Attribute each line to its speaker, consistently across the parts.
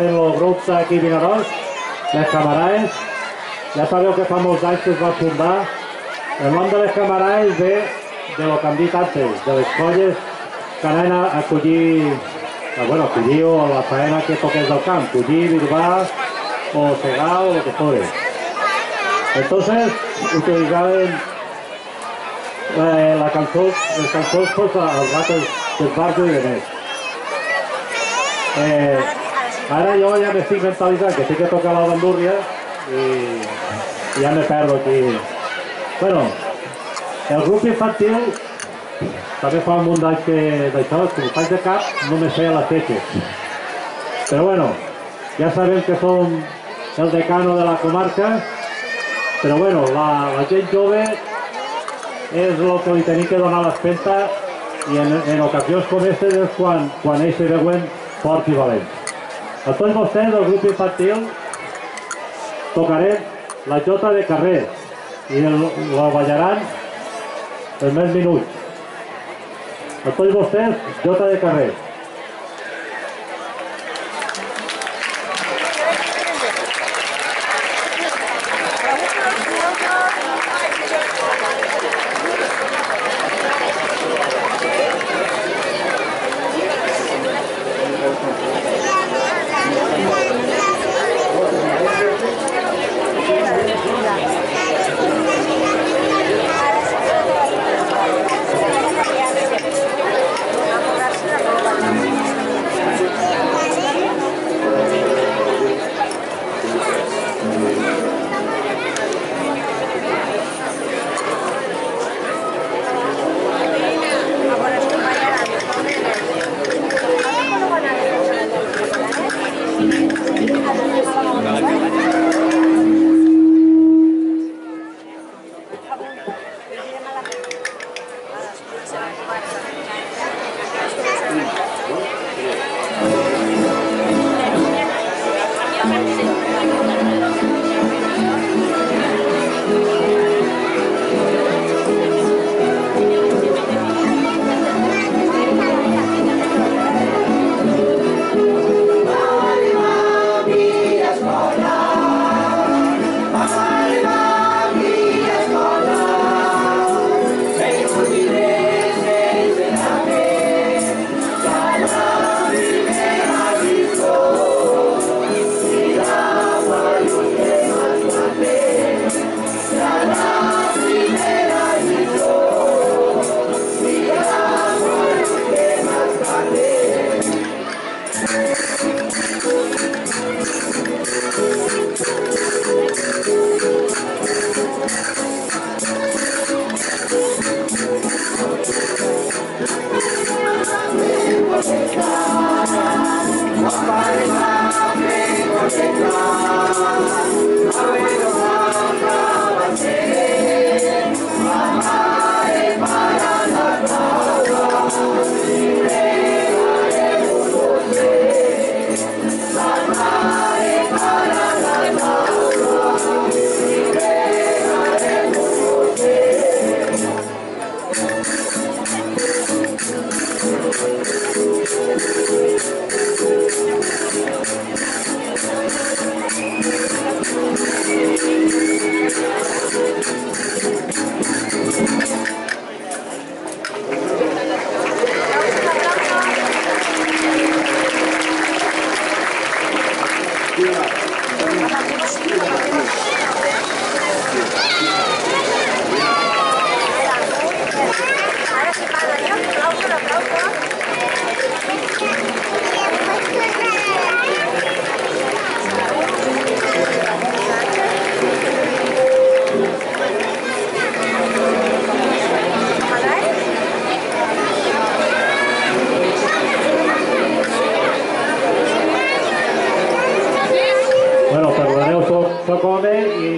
Speaker 1: en els grups d'aquí Vinaròs, les camarades. Ja sabeu que fa molts anys que es va fundar. El nom de les camarades ve de lo que hem dit antes, de les colles que anaven a, a a, bueno, a o la faena que toqués del camp, collir, birbar o segar o lo que fuere. Entonces utilizaban eh, la cançó, les cançons pues, als ratos del barri i de més. Eh, ara jo ja m'estic mentalitzant que sí que toca la bandúrria i, i ja me perdo aquí. Bueno, el grup infantil també fa un munt d'anys que d'això, els companys de cap només feia bueno, ja sabem que som el decano de la comarca, però bueno, la, la gent jove és el que li que donar l'espenta i en, en ocasions com aquestes és quan, quan ells se veuen forts. A tots vostès del grup infantil tocarem la jota de carrer i el, la ballaran en més minuts. A tots vostès, jota de carrer.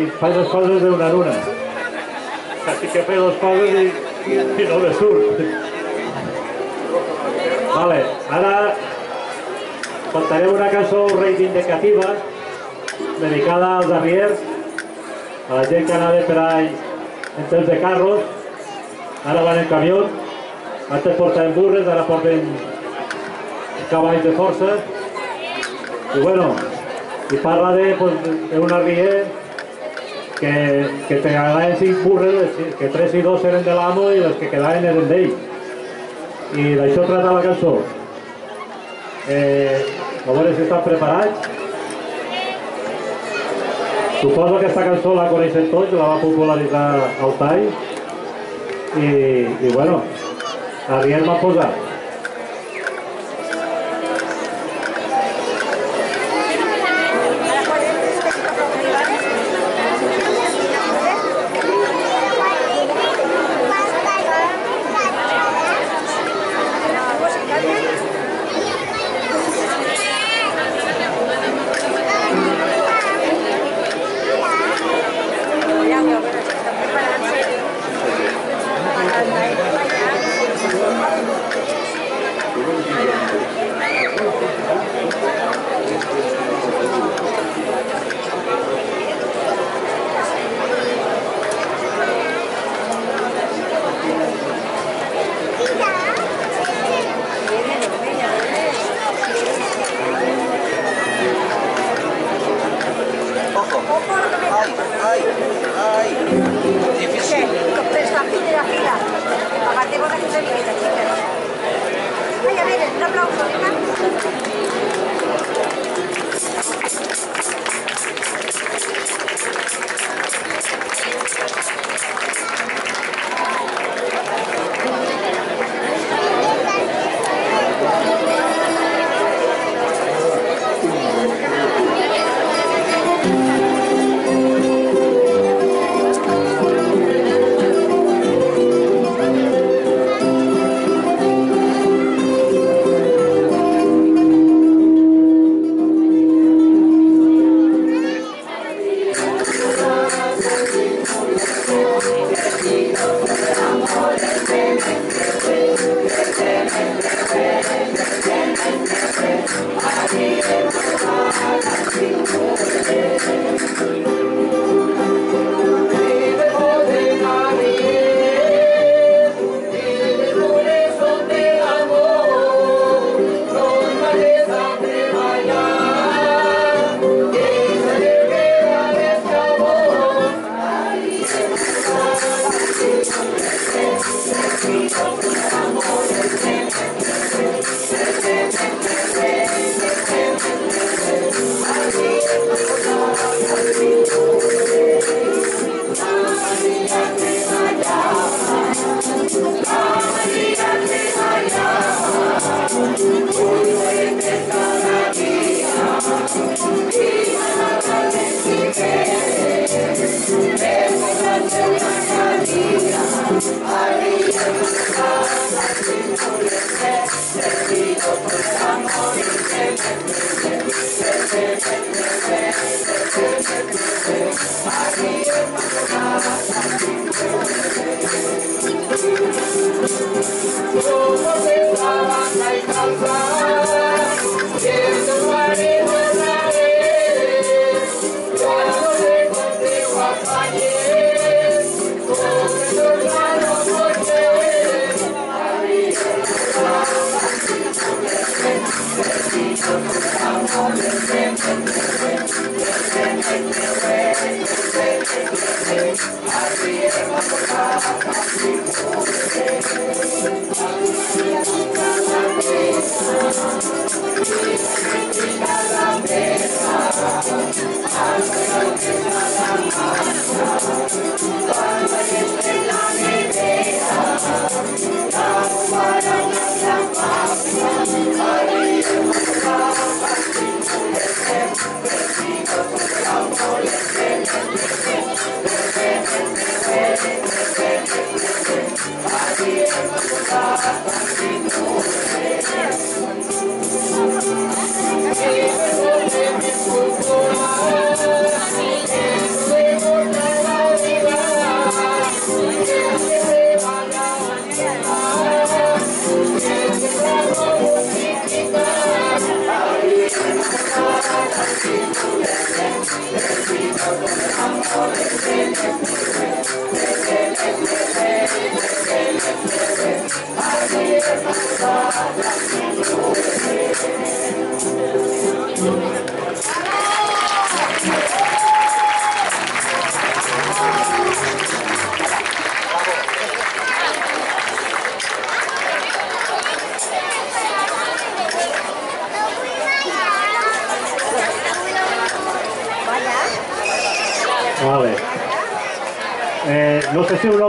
Speaker 1: I faig les coses d'una en una. Així que faig les coses i, i no me surt. Vale, ara cantarem una cançó reivindicativa dedicada als arriers, a la gent que anava per ahí en de carros, ara van en camió, antes portaven burres, ara porten cavalls de força, Y bueno, y parla de, pues, de una rie que, que te agaven cinc burres, que tres i dos eren de l'amo i les que quedaven eren d'ell. I d'això trata la cançó. Eh, a veure si estan preparats. Suposo que aquesta cançó la coneixen tots, la va popularitzar Altai. I, i bueno, Ariel m'ha posat.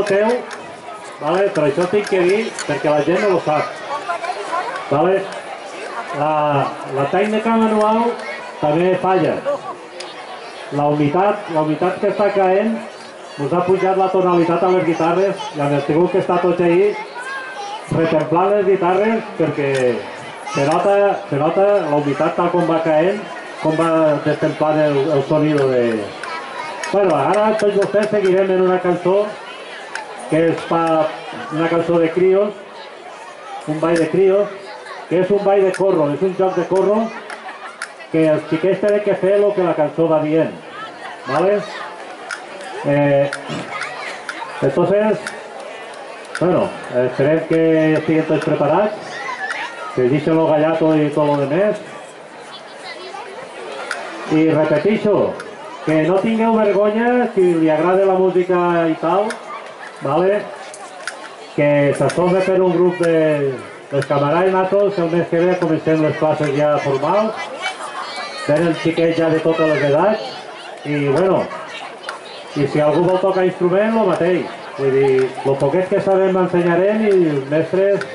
Speaker 1: Noteu, vale? però això tinc que dir perquè la gent no ho sap. Vale? La, la tècnica manual també falla. La humitat, la humitat que està caent us ha pujat la tonalitat a les guitarres i hem tingut que estar tots ahí retemplant les guitarres perquè se nota, se nota la humitat tal com va caent, com va destemplant el, el sonido de... Bueno, ara tots vostès seguirem en una cançó que és pa, una cançó de crios, un ball de crios, que és un ball de corro, és un joc de corro que els xiquets tenen que fer el que la cançó va dient. ¿Vale? Eh, entonces, bueno, esperem que estiguin tots preparats, que deixen el gallato i tot el demés. I repetixo, que no tingueu vergonya si li agrada la música i tal, ¿vale? que s'assome per un grup de, dels camarades natos, el mes que ve comencem les classes ja formals, tenen xiquets ja de totes les edats, i bueno, i si algú vol tocar instrument, el mateix. Vull dir, el poquet que sabem ensenyarem i els mestres,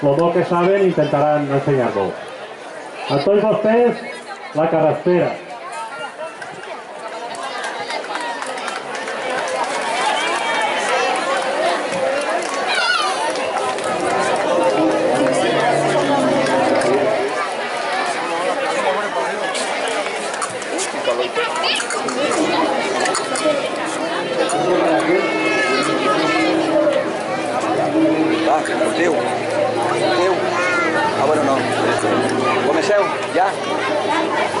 Speaker 1: el molt que saben, intentaran ensenyar-lo. A tots vostès, la carraspera. Marcel, já?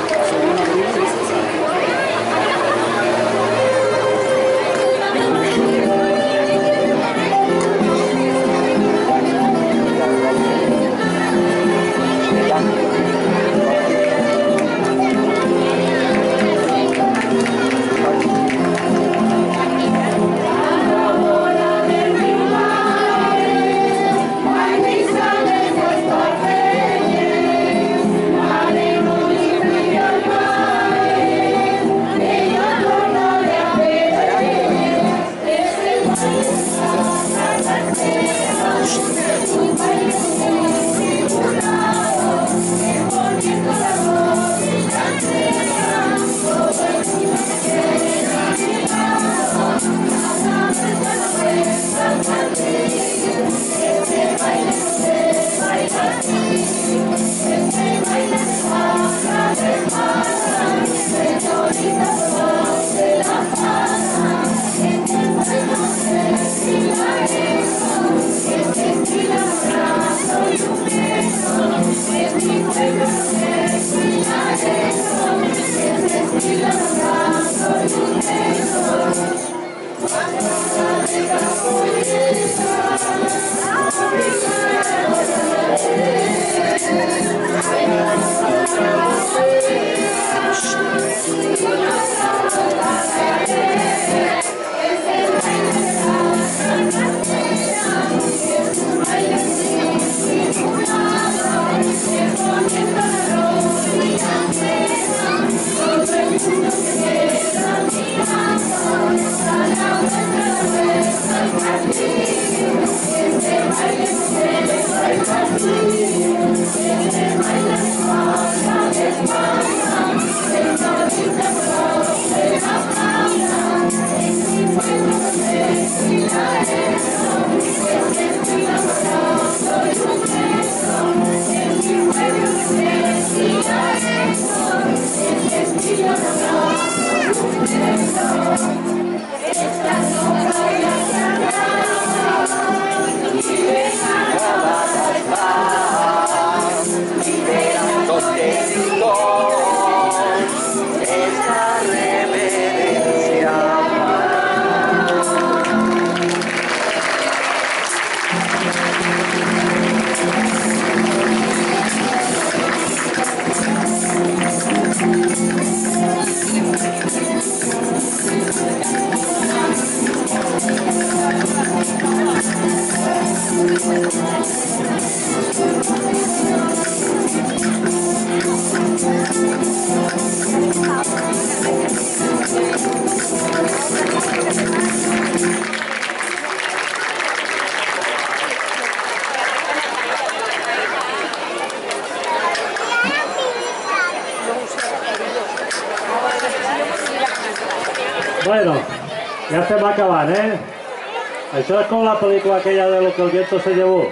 Speaker 1: Això és com la pel·lícula aquella de lo que el viento se llevó.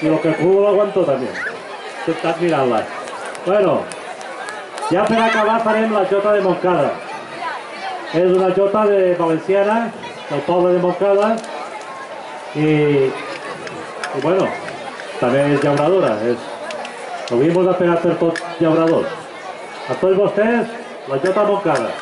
Speaker 1: Y lo que el cubo lo aguantó també. Que estàs mirant-la. Bueno, ja per acabar farem la jota de Montcada. És una jota de valenciana, del poble de Montcada, i bueno, també és llauradora. És, avui hem de pegar per tots. A tots vostès, la jota Montcada.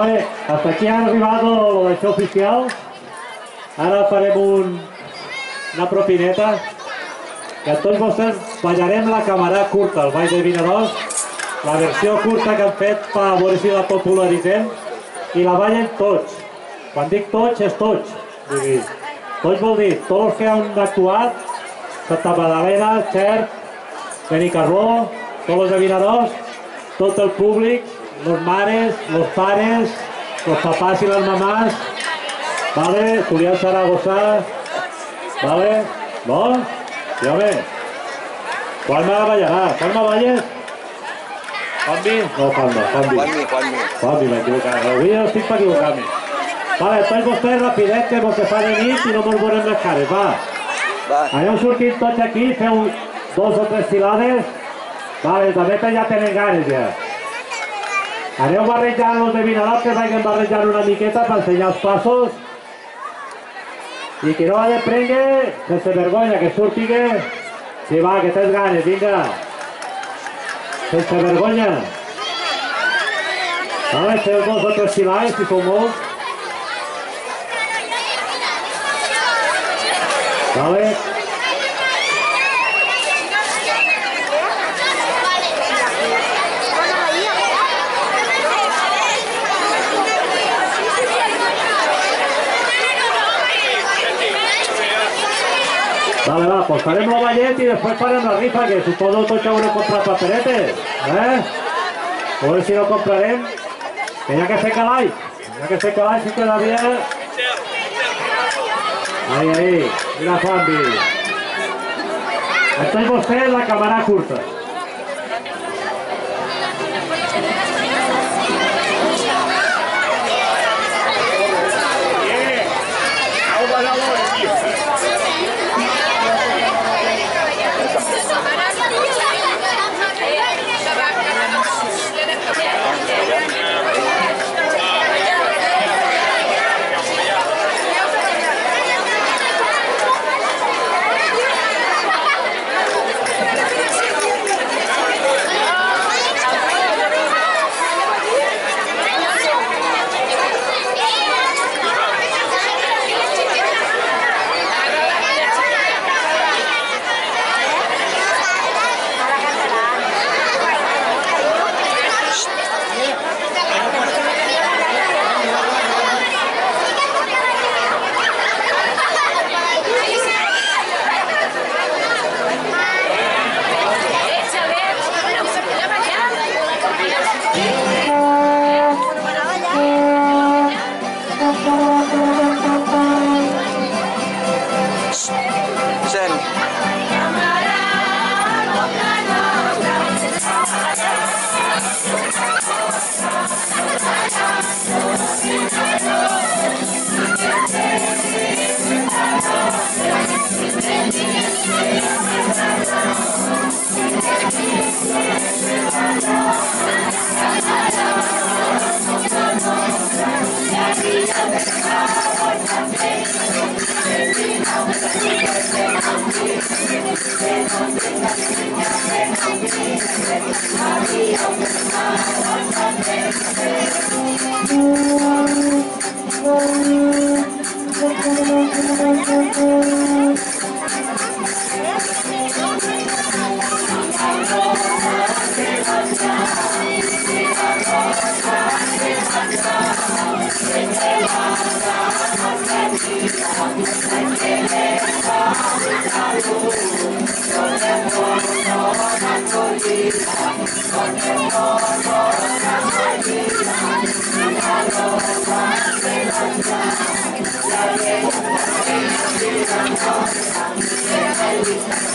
Speaker 1: Vale, hasta aquí ha arribado lo d'això oficial. Ara farem un, una propineta. Que tots vostès ballarem la camarà curta, el ball de Vinaròs, la versió curta que han fet per veure si la popularitzem, i la ballen tots. Quan dic tots, és tots. Vull dir, tots vol dir, tots els que han actuat, Santa Magdalena, Xert, Benicarló, tots els de Vinaròs, tot el públic, los mares, los pares, los papás y las mamás, ¿vale? Julián Zaragoza, ¿vale? ¿No? Ja bé. Juanma ballarà. Juanma balles? Juanmi? No, Juanma, Juanmi.
Speaker 2: Juanmi, Juanmi.
Speaker 1: Juanmi, m'he equivocat. Avui jo estic per equivocar-me. Vale, tots vostès rapidet, que mos se fa de nit i no mos veurem les cares, va.
Speaker 2: Va,
Speaker 1: Aneu sortint tots aquí, feu dos o tres filades. Vale, també que ja tenen ganes, ja. Aneu barrejant els de Vinalop, que vagin barrejant una miqueta per ensenyar els passos. I qui no va de prengue, sense vergonya, que surtigue. Sí, va, que tens ganes, vinga. Sense vergonya. Vale, feu dos o tres filades, si sou molts. Vale. Vale, va, pues farem la ballet la rifa, que suposo tots haureu comprat paperetes, eh? A veure si no comprarem, que hi que fer calaix, que fer calaix i todavía... Ahí, ahí, mira Juanvi. Entonces vostè la cámara curta.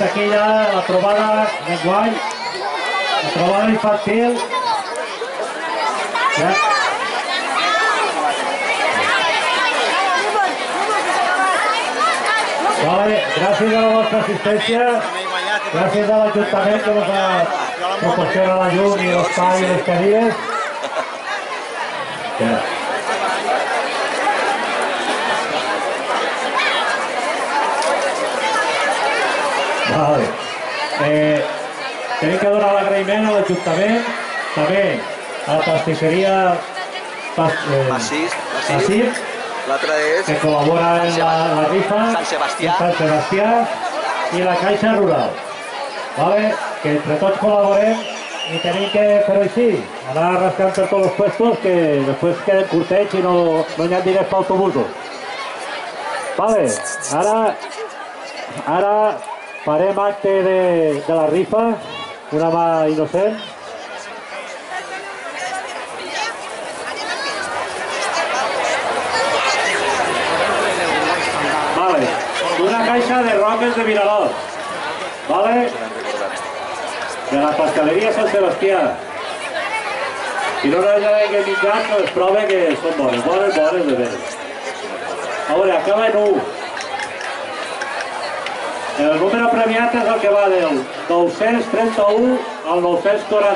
Speaker 1: Aquí ya la trobada d'enguany. La trobada infantil. Ja. Vale, gràcies a la vostra assistència, gràcies a l'Ajuntament que ens ha proporcionat la llum i l'espai i les cadires. Vale. Eh, tenim que donar l'agraïment a l'Ajuntament, també a la pastisseria pas, eh,
Speaker 2: Massís,
Speaker 1: Massís.
Speaker 2: L'altre és...
Speaker 1: que col·labora en la, la rifa,
Speaker 2: Sant Sebastià.
Speaker 1: Sant Sebastià i la Caixa Rural. Vale? Que entre tots col·laborem i tenim que fer-ho així, anar rascant per tots els puestos que després queden curtets i no, no hi ha diners per autobusos. Vale, ara, ara farem acte de, de la rifa, una mà innocent. Vale, una caixa de roques de Vinalòs. Vale, de la pasteleria Sant Sebastià. Si no n'hi ha que mitjans, no es prova que són bones, bones, bones de veres. A veure, acaba en 1. El número premiat és el que va del 931 al 940.